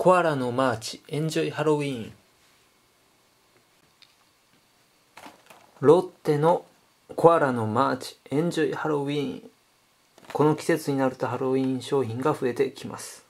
コアラのマーチエンジョイハロウィーン。ロッテのコアラのマーチエンジョイハロウィーン。この季節になるとハロウィーン商品が増えてきます。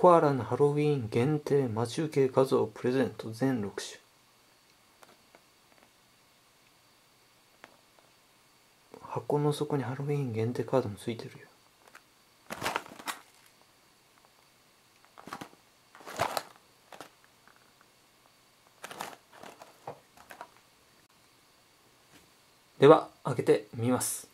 コアラのハロウィーン限定待ち受け画像プレゼント。全6種。箱の底にハロウィーン限定カードもついてるよ。では開けてみます。